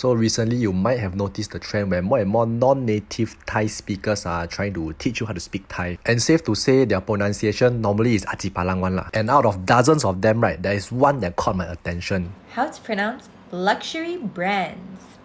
So recently you might have noticed the trend where more and more non-native Thai speakers are trying to teach you how to speak Thai. And safe to say their pronunciation normally is Ajipalang one lah. And out of dozens of them right, there is one that caught my attention. How to pronounce luxury brands.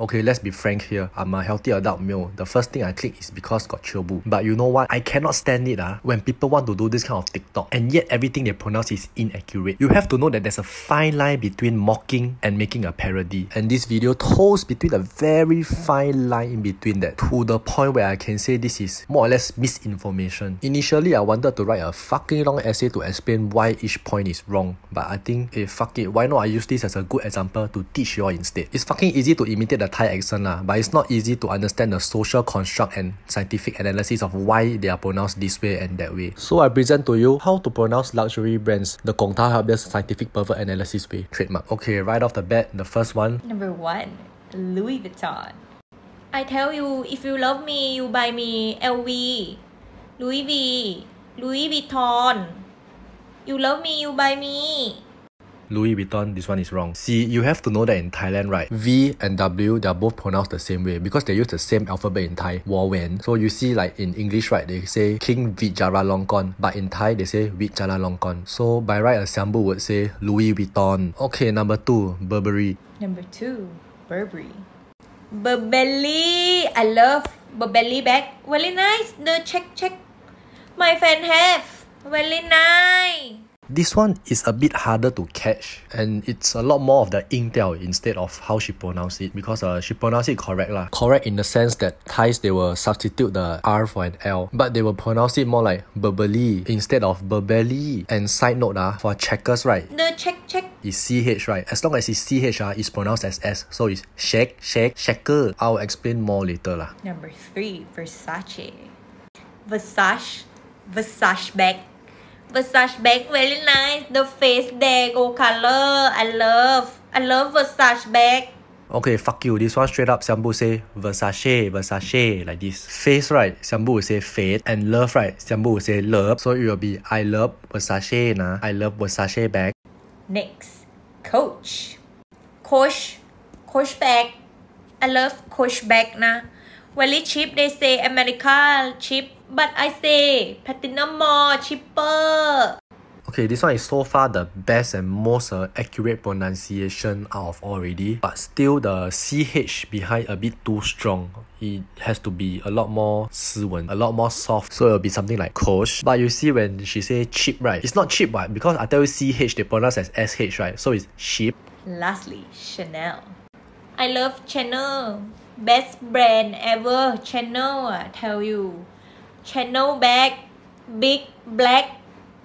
Okay, let's be frank here. I'm a healthy adult male. The first thing I click is because got chobu. But you know what? I cannot stand it ah when people want to do this kind of TikTok and yet everything they pronounce is inaccurate. You have to know that there's a fine line between mocking and making a parody. And this video toes between a very fine line in between that to the point where I can say this is more or less misinformation. Initially, I wanted to write a fucking long essay to explain why each point is wrong. But I think, hey, fuck it, why not I use this as a good example to teach you all instead? It's fucking easy to imitate the Thai accent lah, but it's not easy to understand the social construct and scientific analysis of why they are pronounced this way and that way. So I present to you how to pronounce luxury brands the Gong Tao Help Desk scientific pervert analysis way. Trademark. Okay, right off the bat, the first one. Number one, Louis Vuitton. I tell you, if you love me, you buy me LV, Louis V, Louis Vuitton. You love me, you buy me. Louis Vuitton, this one is wrong. See, you have to know that in Thailand, right? V and W, they're both pronounced the same way because they use the same alphabet in Thai, Warwen. So you see, like in English, right, they say King Vajiralongkorn, but in Thai, they say Vijayalongkorn. So by right, a Siambu would say Louis Vuitton. Okay, number two, Burberry. Number two, Burberry. Burberry. I love Burberry bag. Very nice. The check check. My fan have. Very nice. This one is a bit harder to catch and it's a lot more of the 音调 instead of how she pronounced it because uh, she pronounced it correct lah. Correct in the sense that Thais they will substitute the R for an L but they will pronounce it more like Burbeli instead of Burbeli. And side note ah, for checkers right, The check check. is CH right. As long as it's CH ah, it's pronounced as S. So it's shake, shake, shaker. I'll explain more later lah. Number three, Versace. Versace. Versace bag. Versace bag very nice. The face there go color. I love. I love Versace bag. Okay, fuck you. This one straight up, Siambu say Versace, Versace, like this. Face right, Siambu will say fate. And love right, Siambu will say love. So it will be I love Versace na. I love Versace bag. Next, Coach. Coach. Coach bag. I love Coach bag na. Very cheap. They say America cheap, but I say platinum more cheaper. Okay, this one is so far the best and most uh, accurate pronunciation out of all already. But still the CH behind a bit too strong. It has to be a lot more 斯文, a lot more soft. So it'll be something like Kosh. But you see when she say cheap, right? It's not cheap, right? Because I tell you CH, they pronounce as SH, right? So it's cheap. Lastly, Chanel. I love Chanel. Best brand ever. Chanel, I tell you. Chanel bag. Big, black.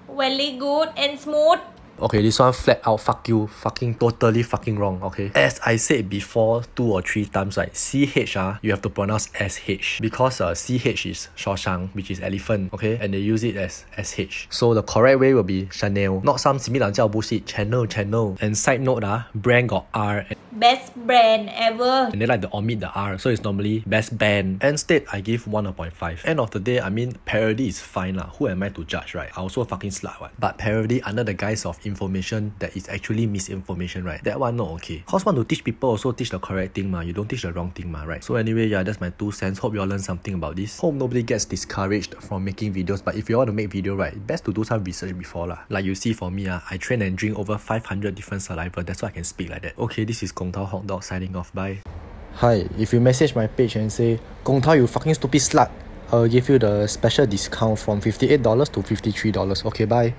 Very good and smooth. Okay, this one flat out fuck you, fucking totally fucking wrong, okay? As I said before two or three times, right? CH ah, you have to pronounce SH because uh, CH is Shawshang, which is elephant, okay? And they use it as SH. So the correct way will be Chanel, not some similar bullshit, channel, channel. And side note ah, brand got R Best brand ever. and they like to omit the R, so it's normally best band. And state I give 1.5. End of the day, I mean, parody is fine lah. Who am I to judge, right? I also fucking slut, what? But parody under the guise of information that is actually misinformation, right? That one not okay. Cause want to teach people also teach the correct thing, ma. You don't teach the wrong thing, ma, right? So anyway, yeah, that's my two cents. Hope you all learn something about this. Hope nobody gets discouraged from making videos. But if you want to make video, right, best to do some research before lah. Like you see for me, ah, I train and drink over 500 different saliva. That's why I can speak like that. Okay, this is Gong Tao Hot Dog signing off. Bye. Hi, if you message my page and say, Gong Tao, you fucking stupid slut, I'll give you the special discount from $58 to $53. Okay, bye.